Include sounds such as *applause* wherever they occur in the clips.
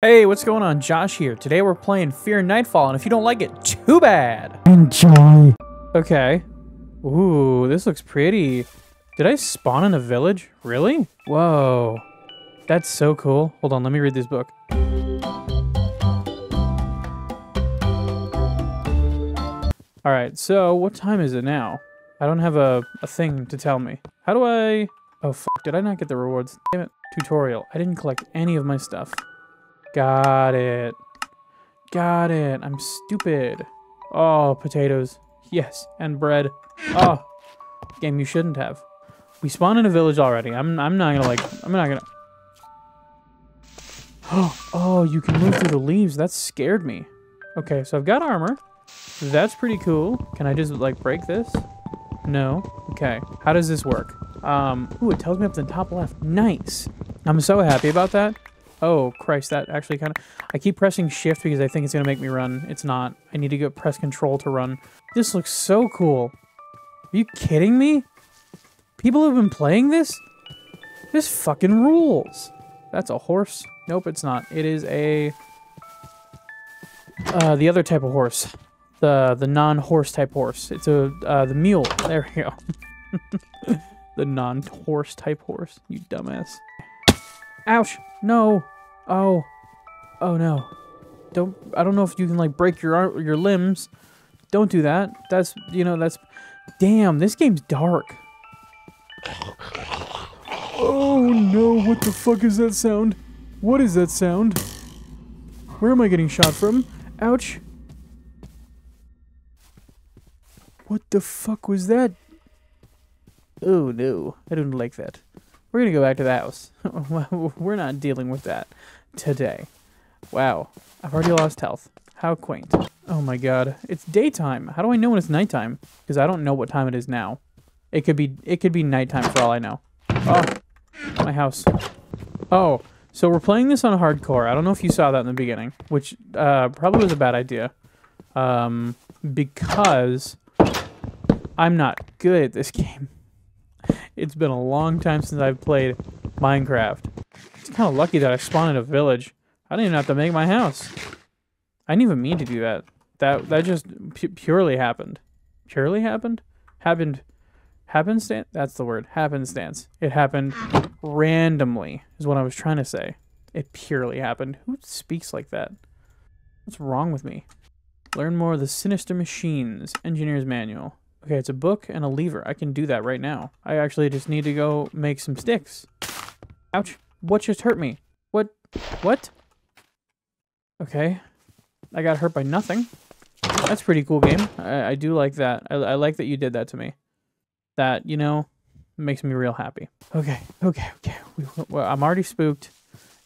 Hey, what's going on? Josh here. Today we're playing Fear Nightfall, and if you don't like it, too bad. Enjoy. Okay. Ooh, this looks pretty. Did I spawn in a village? Really? Whoa. That's so cool. Hold on, let me read this book. Alright, so what time is it now? I don't have a, a thing to tell me. How do I... Oh, fuck. Did I not get the rewards? Damn it. Tutorial. I didn't collect any of my stuff. Got it. Got it. I'm stupid. Oh, potatoes. Yes, and bread. Oh, game you shouldn't have. We spawned in a village already. I'm I'm not gonna like I'm not gonna. Oh, *gasps* oh, you can move through the leaves. That scared me. Okay, so I've got armor. That's pretty cool. Can I just like break this? No. Okay. How does this work? Um. Ooh, it tells me up in the top left. Nice. I'm so happy about that. Oh, Christ, that actually kind of... I keep pressing shift because I think it's going to make me run. It's not. I need to go press control to run. This looks so cool. Are you kidding me? People have been playing this? This fucking rules. That's a horse. Nope, it's not. It is a... Uh, the other type of horse. The the non-horse type horse. It's a uh, the mule. There we go. *laughs* the non-horse type horse. You dumbass. Ouch! No! Oh. Oh no. Don't, I don't know if you can like break your ar- your limbs. Don't do that. That's, you know, that's, damn, this game's dark. Oh no, what the fuck is that sound? What is that sound? Where am I getting shot from? Ouch. What the fuck was that? Oh no, I don't like that. We're gonna go back to the house. *laughs* We're not dealing with that today. Wow, I've already lost health. How quaint. Oh my god, it's daytime. How do I know when it's nighttime? Because I don't know what time it is now. It could be it could be nighttime for all I know. Oh, my house. Oh, so we're playing this on hardcore. I don't know if you saw that in the beginning, which uh, probably was a bad idea. Um, because I'm not good at this *laughs* game. It's been a long time since I've played Minecraft. It's kind of lucky that I spawned in a village. I didn't even have to make my house. I didn't even mean to do that. That that just pu purely happened. Purely happened? Happened. Happenstance? That's the word. Happenstance. It happened randomly, is what I was trying to say. It purely happened. Who speaks like that? What's wrong with me? Learn more of the Sinister Machines Engineer's Manual. Okay, it's a book and a lever. I can do that right now. I actually just need to go make some sticks. Ouch. What just hurt me? What? What? Okay. I got hurt by nothing. That's pretty cool game. I, I do like that. I, I like that you did that to me. That, you know, makes me real happy. Okay, okay, okay. We, well, I'm already spooked.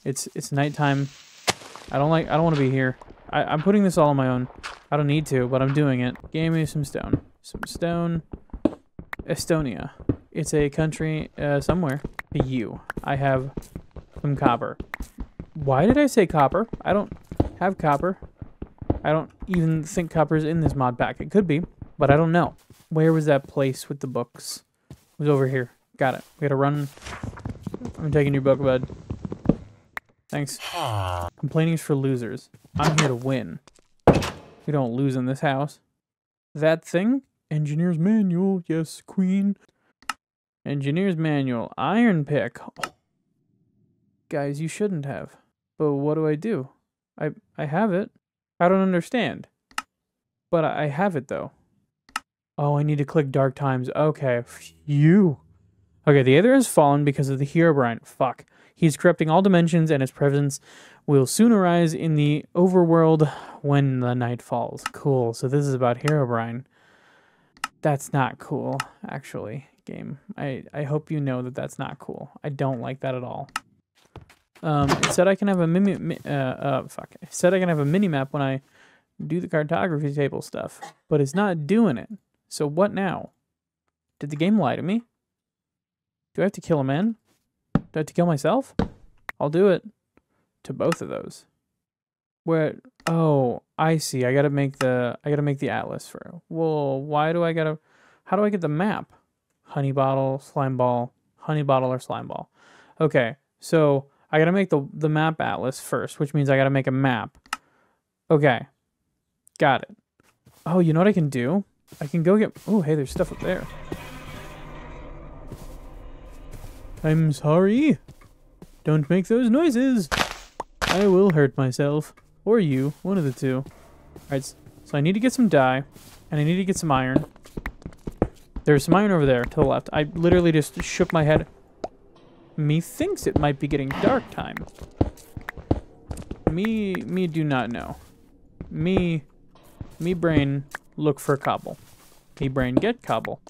It's it's nighttime. I don't like. I don't want to be here. I, I'm putting this all on my own. I don't need to, but I'm doing it. Give me some stone. Some stone. Estonia. It's a country uh, somewhere. You. I have some copper. Why did I say copper? I don't have copper. I don't even think copper's in this mod pack. It could be, but I don't know. Where was that place with the books? It was over here. Got it. We gotta run. I'm taking your book, bud. Thanks. Complaining is for losers. I'm here to win. We don't lose in this house. That thing? Engineer's manual. Yes, queen. Engineer's manual. Iron pick. Oh. Guys, you shouldn't have. But what do I do? I I have it. I don't understand. But I have it though. Oh, I need to click Dark Times. Okay. Phew. Okay, the other has fallen because of the Herobrine. Fuck. He's corrupting all dimensions, and his presence will soon arise in the overworld when the night falls. Cool. So this is about Herobrine. That's not cool, actually, game. I, I hope you know that that's not cool. I don't like that at all. Um, it said I can have a mini, mi- uh, uh, fuck. It said I can have a mini map when I do the cartography table stuff, but it's not doing it. So what now? Did the game lie to me? Do I have to kill a man? Do I have to kill myself? I'll do it to both of those. Where? Oh, I see. I gotta make the I gotta make the atlas for. Well, why do I gotta? How do I get the map? Honey bottle, slime ball, honey bottle, or slime ball. Okay, so I gotta make the the map atlas first, which means I gotta make a map. Okay. Got it. Oh, you know what I can do? I can go get... Oh, hey, there's stuff up there. I'm sorry. Don't make those noises. I will hurt myself. Or you. One of the two. Alright, so I need to get some dye. And I need to get some iron. There's some iron over there to the left. I literally just shook my head. Methinks it might be getting dark time. Me, me do not know. Me, me brain look for cobble. Me brain get cobble.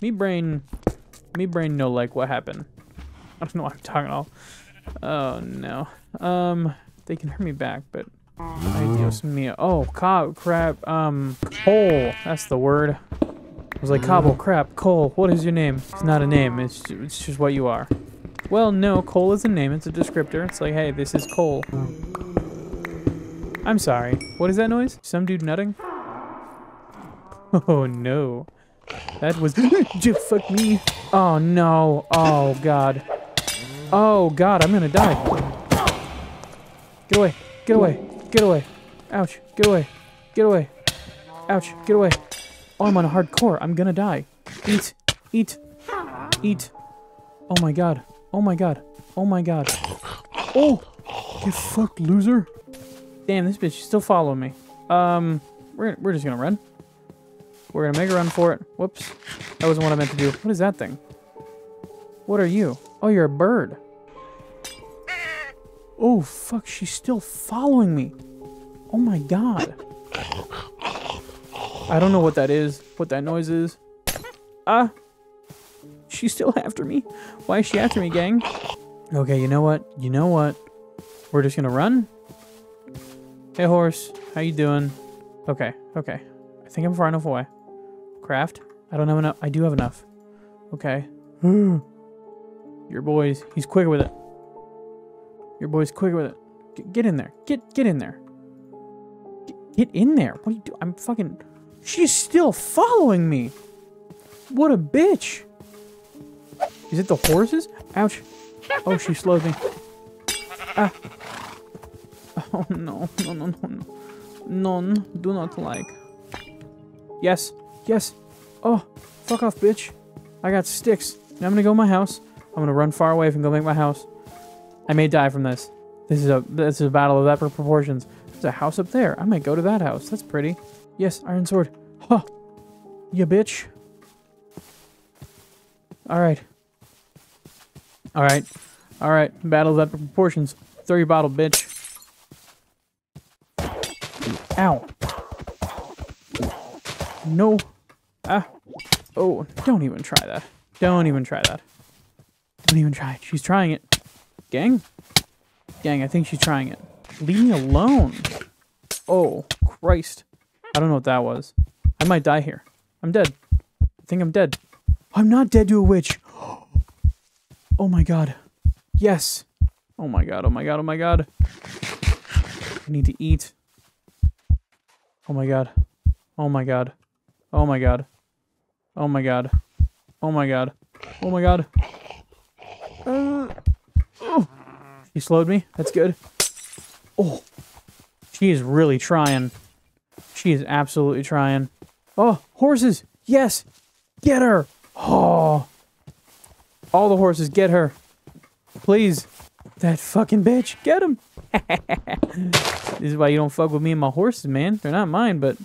Me brain, me brain know like what happened. *laughs* I don't know what I'm talking all. Oh no. Um, they can hurt me back, but mio. Oh, cob, crap, um, coal. That's the word. I was like, cobble, crap, coal. What is your name? It's not a name. It's, it's just what you are. Well, no, coal is a name. It's a descriptor. It's like, hey, this is coal. I'm sorry. What is that noise? Some dude nutting? *laughs* Oh, no. That was... *gasps* Just fuck me. Oh, no. Oh, God. Oh, God, I'm gonna die. Get away. Get away. Get away. Ouch. Get away. Get away. Ouch. Get away. Oh, I'm on a hardcore. I'm gonna die. Eat. Eat. Eat. Oh my god. Oh my god. Oh my god. Oh! You fucked, loser. Damn, this bitch is still following me. Um, we're, we're just gonna run. We're gonna make a run for it. Whoops. That wasn't what I meant to do. What is that thing? What are you? Oh, you're a bird. Oh, fuck, she's still following me. Oh my god. I don't know what that is, what that noise is. Ah! She's still after me. Why is she after me, gang? Okay, you know what? You know what? We're just gonna run. Hey, horse. How you doing? Okay, okay. I think I'm far enough away. Craft? I don't have enough. I do have enough. Okay. *gasps* Your boys. He's quicker with it. Your boy's quicker with it. Get, get in there. Get get in there. Get, get in there. What are you doing? I'm fucking... She's still following me. What a bitch. Is it the horses? Ouch. Oh, she slowed me. Ah. Oh, no. No, no, no, no. None. Do not like. Yes. Yes. Oh, fuck off, bitch. I got sticks. Now I'm gonna go my house. I'm gonna run far away from go make my house. I may die from this. This is a this is a battle of epic proportions. There's a house up there. I might go to that house. That's pretty. Yes, iron sword. Huh. You bitch. Alright. Alright. Alright. Battle of epic proportions. Throw your bottle, bitch. Ow. No. Ah. Oh, don't even try that. Don't even try that. Don't even try it. She's trying it. Gang? Gang, I think she's trying it. Leave me alone. Oh, Christ. I don't know what that was. I might die here. I'm dead. I think I'm dead. I'm not dead to a witch. *gasps* Oh my god. Yes. Oh my god, oh my god, oh my god. I need to eat. Oh my god. Oh my god. Oh my god. Oh my god. Oh my god. Oh my god. Uh, oh. He slowed me. That's good. Oh. She is really trying. She is absolutely trying. Oh, horses. Yes. Get her. Oh. All the horses, get her. Please. That fucking bitch. Get him. *laughs* this is why you don't fuck with me and my horses, man. They're not mine, but,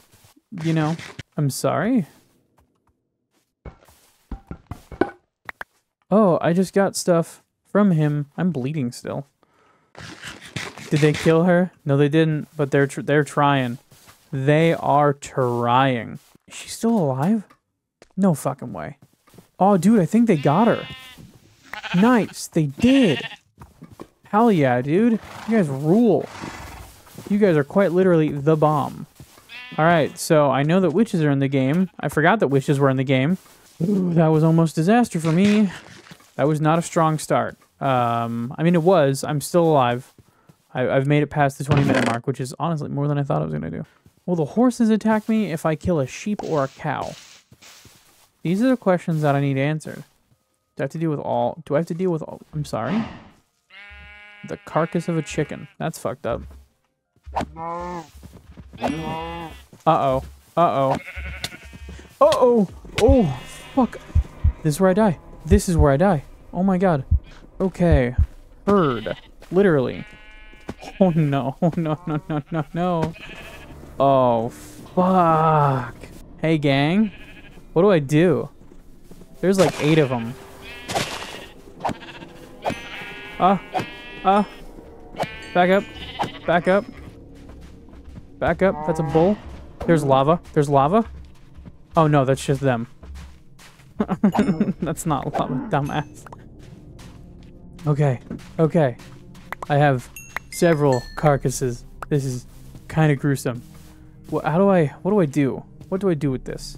you know, I'm sorry. Oh, I just got stuff from him. I'm bleeding still. Did they kill her? No, they didn't, but they're tr they're trying. They are trying. Is she still alive? No fucking way. Oh, dude, I think they got her. Nice, they did. Hell yeah, dude. You guys rule. You guys are quite literally the bomb. Alright, so I know that witches are in the game. I forgot that witches were in the game. Ooh, that was almost disaster for me. That was not a strong start. Um, I mean, it was. I'm still alive. I, have made it past the 20 minute mark, which is honestly more than I thought I was going to do. Will the horses attack me if I kill a sheep or a cow? These are the questions that I need answered. Do I have to deal with all? Do I have to deal with all? I'm sorry. The carcass of a chicken. That's fucked up. Uh-oh. Uh-oh. Uh-oh. Oh, fuck. This is where I die. This is where I die. Oh my god. Okay. Herd. Literally. Oh no. *laughs* Oh no, no, no, no, no. Oh, fuck. Hey, gang. What do I do? There's like eight of them. Ah. Ah. Back up. Back up. Back up. That's a bull. There's lava. There's lava. Oh no, that's just them. *laughs* that's not lava, dumbass. Okay. Okay. I have several carcasses. This is kind of gruesome. What, how do I, what do I do? What do I do with this?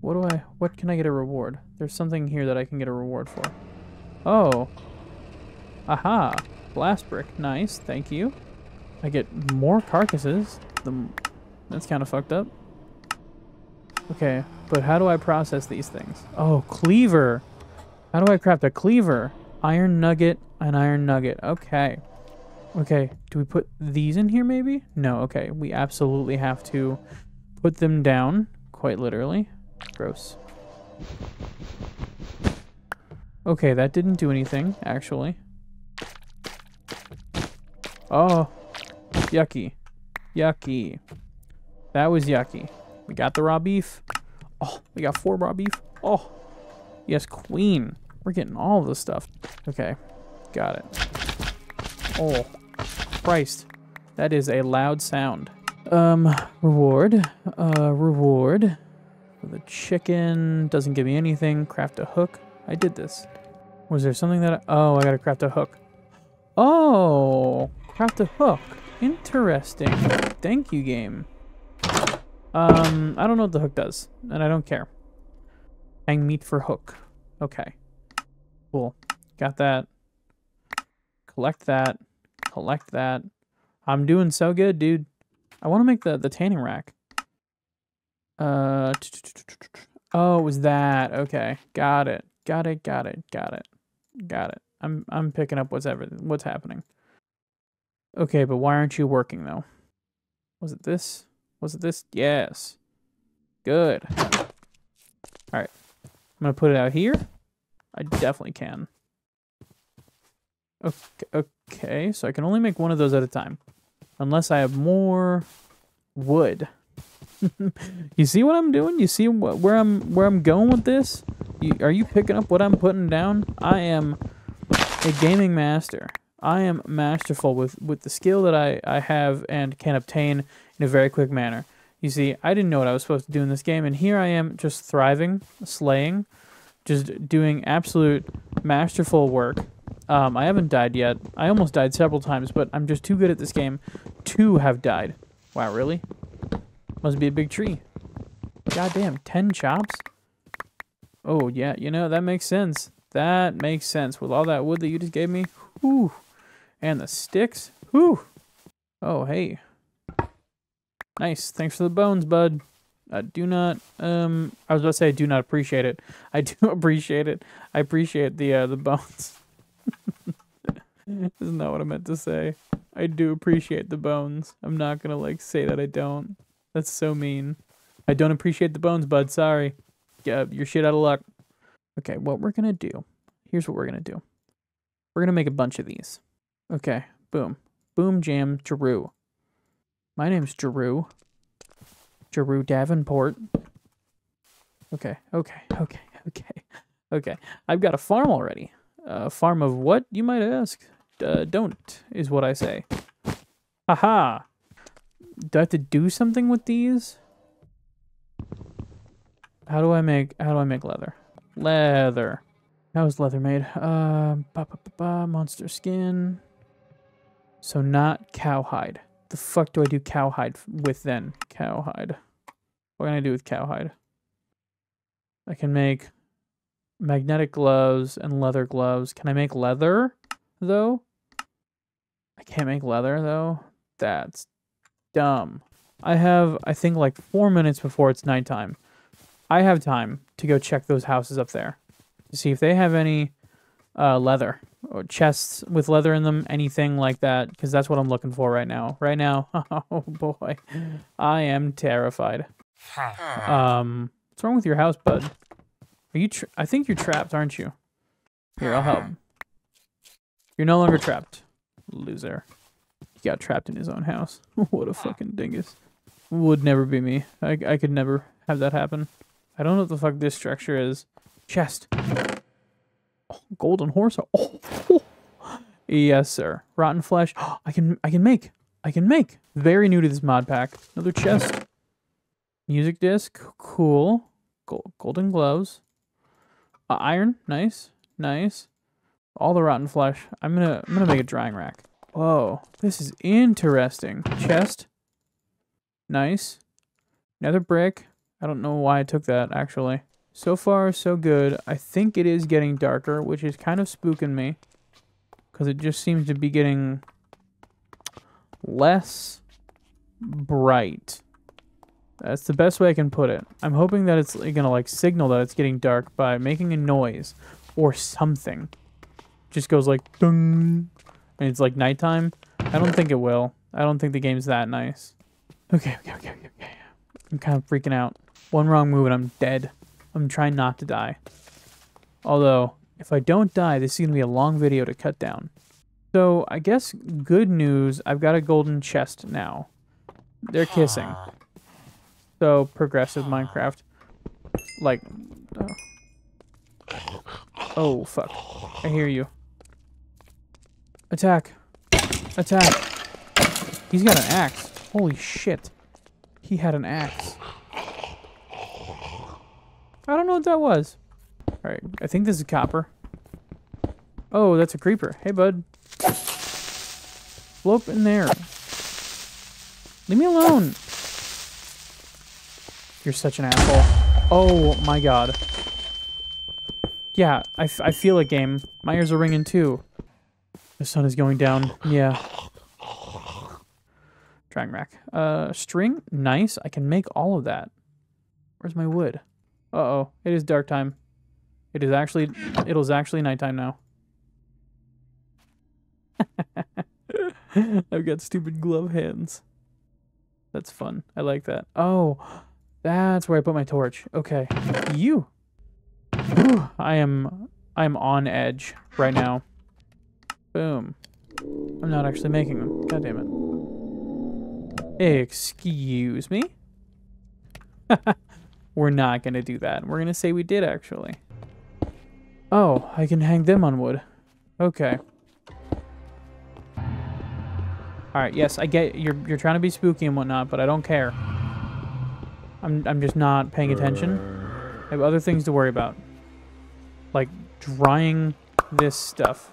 What do I, what can I get a reward? There's something here that I can get a reward for. Oh. Aha. Blast brick. Nice. Thank you. I get more carcasses. The, that's kind of fucked up. Okay, but how do I process these things? Oh, cleaver. How do I craft a cleaver? Iron nugget, an iron nugget. Okay. Okay, do we put these in here maybe? No, okay. We absolutely have to put them down, quite literally. Gross. Okay, that didn't do anything, actually. Oh, yucky. Yucky. That was yucky. We got the raw beef. Oh, we got four raw beef. Oh, yes, queen. We're getting all the stuff. Okay, got it. Oh, Christ. That is a loud sound. Um, reward. Uh, reward. The chicken doesn't give me anything. Craft a hook. I did this. Was there something that I... Oh, I gotta craft a hook. Oh, craft a hook. Interesting. Thank you, game. Um, I don't know what the hook does, and I don't care. Hang meat for hook. Okay. Cool. Got that. Collect that. Collect that. I'm doing so good, dude. I want to make the, the tanning rack. Uh, *tsk* oh, it was that. Okay. Got it. Got it, got it, got it. Got it. I'm I'm picking up what's ever what's happening. Okay, but why aren't you working though? Was it this? Was it this? Yes. Good. Alright. I'm going to put it out here. I definitely can. Okay, okay, so I can only make one of those at a time. Unless I have more wood. *laughs* you see what I'm doing? You see wh where I'm where I'm going with this? You, are you picking up what I'm putting down? I am a gaming master. I am masterful with, with the skill that I, I have and can obtain in a very quick manner. You see, I didn't know what I was supposed to do in this game, and here I am just thriving, slaying, just doing absolute masterful work. Um, I haven't died yet. I almost died several times, but I'm just too good at this game to have died. Wow, really? Must be a big tree. Goddamn, 10 chops? Oh, yeah, you know, that makes sense. That makes sense. With all that wood that you just gave me, whew. And the sticks, whew. Oh, hey. Nice. Thanks for the bones, bud. I do not, um, I was about to say I do not appreciate it. I do *laughs* appreciate it. I appreciate the, uh, the bones. *laughs* Isn't that what I meant to say? I do appreciate the bones. I'm not gonna, like, say that I don't. That's so mean. I don't appreciate the bones, bud. Sorry. Yeah, you're shit out of luck. Okay, what we're gonna do, here's what we're gonna do. We're gonna make a bunch of these. Okay, boom. Boom, jam, Drew. My name's Drew. Drew Davenport. Okay, okay, okay, okay, okay. I've got a farm already. A farm of what, you might ask? Uh, don't, is what I say. Haha. Do I have to do something with these? How do I make, how do I make leather? Leather. How is leather made? Uh, ba, ba, ba, monster skin. So not cowhide the fuck do I do cowhide with then? Cowhide. What can I do with cowhide? I can make magnetic gloves and leather gloves. Can I make leather, though? I can't make leather, though. That's dumb. I have, I think, like four minutes before it's nighttime. I have time to go check those houses up there to see if they have any uh, leather or chests with leather in them, anything like that, because that's what I'm looking for right now. Right now, *laughs* oh boy, I am terrified. Um, what's wrong with your house, bud? Are you? I think you're trapped, aren't you? Here, I'll help. You're no longer trapped, loser. He got trapped in his own house. *laughs* what a fucking dingus. Would never be me. I I could never have that happen. I don't know what the fuck this structure is. Chest. Oh, golden horse. Oh, *laughs* Yes, sir. Rotten flesh. *gasps* I can I can make. I can make. Very new to this mod pack. Another chest. Music disc. Cool. Gold, golden gloves. Uh, iron. Nice. Nice. All the rotten flesh. I'm gonna I'm gonna make a drying rack. Whoa. This is interesting. Chest. Nice. Another brick. I don't know why I took that actually. So far, so good. I think it is getting darker, which is kind of spooking me. Because it just seems to be getting less bright. That's the best way I can put it. I'm hoping that it's going to like signal that it's getting dark by making a noise or something. Just goes like and it's like nighttime. I don't think it will. I don't think the game's that nice. Okay, okay, okay, okay. I'm kind of freaking out. One wrong move and I'm dead. I'm trying not to die. Although, if I don't die, this is going to be a long video to cut down. So, I guess good news, I've got a golden chest now. They're kissing. So, progressive Minecraft. Like, oh. oh, fuck. I hear you. Attack. Attack. He's got an axe. Holy shit. He had an axe. I don't know what that was. Alright, I think this is copper. Oh, that's a creeper. Hey, bud. Up in there. Leave me alone. You're such an asshole. Oh, my God. Yeah, I, I feel it, game. My ears are ringing, too. The sun is going down. Yeah. Drying rack. Uh, string? Nice. I can make all of that. Where's my wood? Uh-oh. It is dark time. It is actually, it is actually nighttime now. *laughs* I've got stupid glove hands. That's fun. I like that. Oh, that's where I put my torch. Okay. You. Whew, I am, I am on edge right now. Boom. I'm not actually making them. God damn it. Excuse me? *laughs* We're not going to do that. We're going to say we did, actually. Oh, I can hang them on wood. Okay. Alright, yes, I get you're you're trying to be spooky and whatnot, but I don't care. I'm I'm just not paying attention. I have other things to worry about. Like drying this stuff.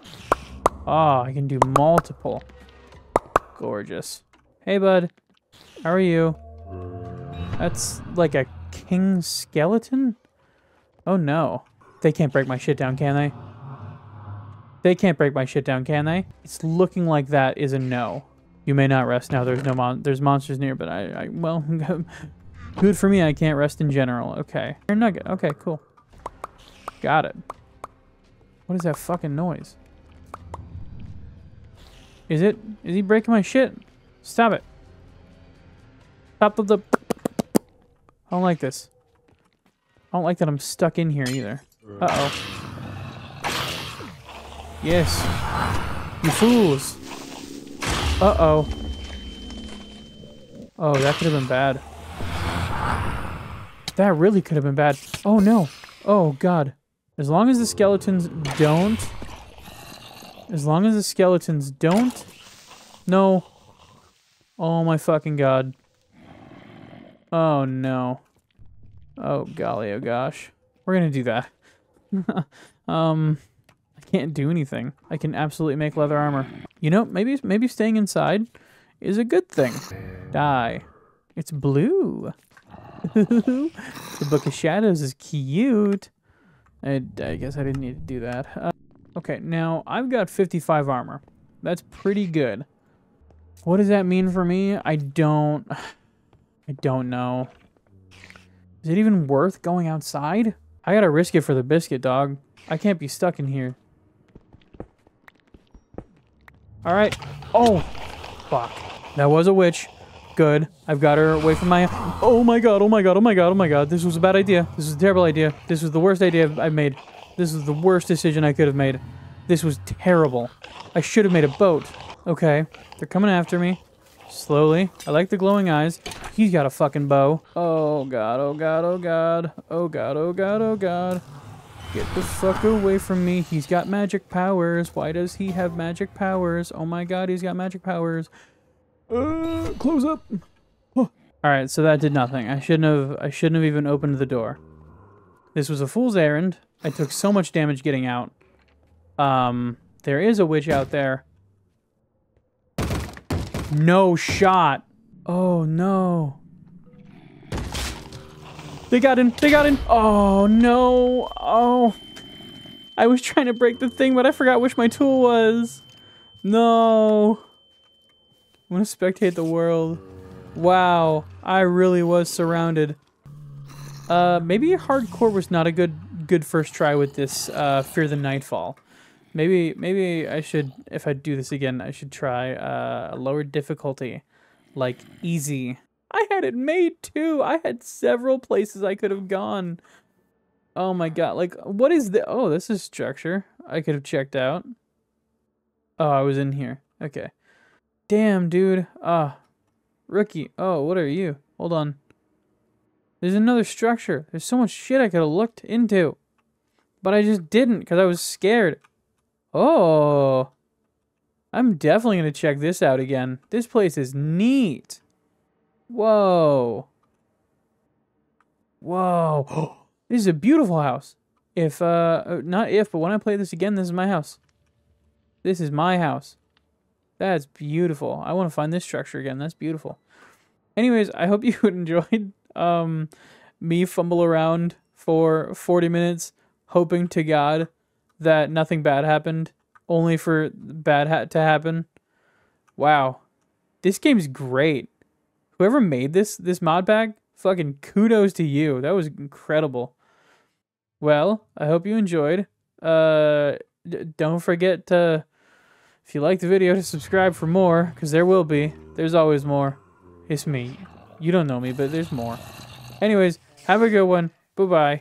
Oh, I can do multiple. Gorgeous. Hey bud. How are you? That's like a king skeleton? Oh no. They can't break my shit down, can they? They can't break my shit down, can they? It's looking like that is a no. You may not rest now. There's no mon there's monsters near, but I, I well, *laughs* good for me. I can't rest in general. Okay. You're nugget. Okay, cool. Got it. What is that fucking noise? Is it? Is he breaking my shit? Stop it. Stop the, the I don't like this. I don't like that I'm stuck in here either. Uh-oh. Yes. You fools. Uh-oh. Oh, that could have been bad. That really could have been bad. Oh, no. Oh, God. As long as the skeletons don't... As long as the skeletons don't... No. Oh, my fucking God. Oh, no. Oh, golly, oh gosh. We're gonna do that. *laughs* um, I can't do anything. I can absolutely make leather armor. You know, maybe maybe staying inside is a good thing. Die. It's blue. *laughs* the Book of Shadows is cute. I, I guess I didn't need to do that. Uh, okay, now I've got 55 armor. That's pretty good. What does that mean for me? I don't... I don't know. Is it even worth going outside? I gotta risk it for the biscuit, dog. I can't be stuck in here. All right. Oh, fuck. That was a witch. Good. I've got her away from my... Oh my god, oh my god, oh my god, oh my god. This was a bad idea. This was a terrible idea. This was the worst idea I've- I've made. This was the worst decision I could have made. This was terrible. I should have made a boat. Okay. They're coming after me. Slowly. I like the glowing eyes. He's got a fucking bow. Oh god, oh god, oh god. Oh god, oh god, oh god. Get the fuck away from me. He's got magic powers. Why does he have magic powers? Oh my god, he's got magic powers. Uh, close up. All right, so that did nothing. I shouldn't have I shouldn't have even opened the door. This was a fool's errand. I took so much damage getting out. Um, there is a witch out there. No shot. Oh no. They got in. They got in. Oh no. Oh. I was trying to break the thing, but I forgot which my tool was. No. I'm gonna spectate the world. Wow. I really was surrounded. Uh, maybe hardcore was not a good good first try with this uh, Fear the Nightfall. Maybe maybe I should if I do this again I should try uh, a lower difficulty, like easy. I had it made too. I had several places I could have gone. Oh my god! Like what is the? Oh, this is structure. I could have checked out. Oh, I was in here. Okay. Damn, dude. Ah, rookie. Oh, what are you? Hold on. There's another structure. There's so much shit I could have looked into. But I just didn't because I was scared. Oh. I'm definitely going to check this out again. This place is neat. Whoa. Whoa. *gasps* this is a beautiful house. If, uh, uh, not if, but when I play this again, this is my house. This is my house. That's beautiful. I want to find this structure again. That's beautiful. Anyways, I hope *laughs* you enjoyed um, me fumble around for 40 minutes, hoping to God that nothing bad happened, only for bad ha- to happen. Wow, this game's great. Whoever made this this mod pack, fucking kudos to you. That was incredible. Well, I hope you enjoyed. Uh, don't forget to, if you like the video, to subscribe for more, because there will be. There's always more. It's me. You don't know me, but there's more. Anyways, have a good one. Bye bye.